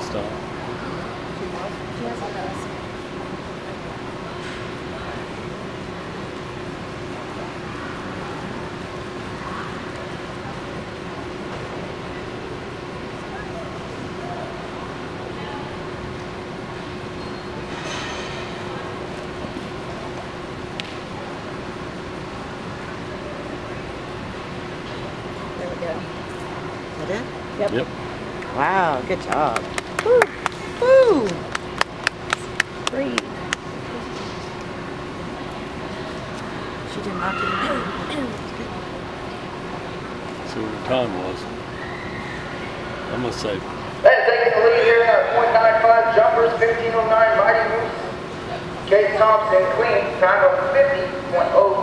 stop. Yes. There we go. That it? Yep. Yep. Wow, good job. Breathe. She did not do it. See what the time was. I'm gonna say Then taking the lead here at .95 jumpers, 1509 Mighty Moose. Kate Thompson clean, time of 50.0